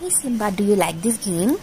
Hey Simba, do you like this game?